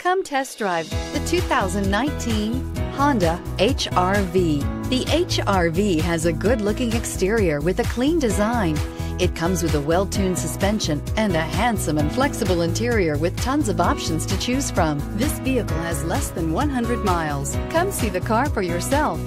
Come test drive the 2019 Honda HRV. The HRV has a good-looking exterior with a clean design. It comes with a well-tuned suspension and a handsome and flexible interior with tons of options to choose from. This vehicle has less than 100 miles. Come see the car for yourself.